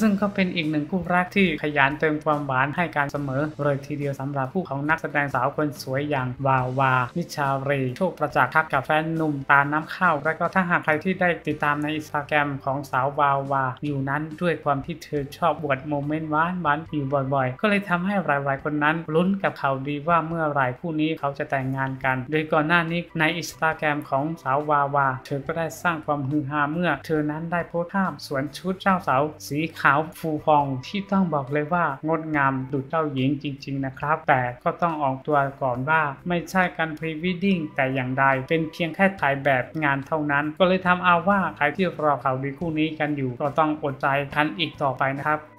ซึ่งก็เป็นอีกหนึ่งคู่รักที่ขยันเติมความหวานให้กันเสมอเลยทีเดียวสำหรับคู่ของนักแสดงสาวคนสวยอย่างวาวา นิชารีโชคประจักษ์ชัดกับแฟนหนุ่มตาน้ำข้าว และก็ถ้าหากใครที่ได้ติดตามในอินสตาแกรมของสาววาวา อยู่นั้นด้วยความที่เธอชอบอวด moment หวานหวานๆอยู่บ่อยๆ ก็เลยทำให้หลายๆคนนั้นลุ้นกับข่าวดีว่าเมื่อไหร่คู่นี้เขาจะแต่งงานกัน โดยก่อนหน้านี้ในอินสตาแกรมของสาววาวา เธอก็ได้สร้างความฮือฮาเมื่อ เธอนั้นได้โพสต์ภาพสวมชุดเจ้าสาวสีขาวฟูฟองที่ต้องบอกเลยว่างดงามดุจเจ้าหญิงจริง ๆ นะครับ แต่ก็ต้องออกตัวก่อนว่าไม่ใช่การพรีวิดดิ้งแต่อย่างใดเป็นเพียงแค่ถ่ายแบบงานเท่านั้น ก็เลยทำเอาว่าใครที่รอข่าวดีคู่นี้กันอยู่ก็ต้องอดใจกันอีกต่อไปนะครับ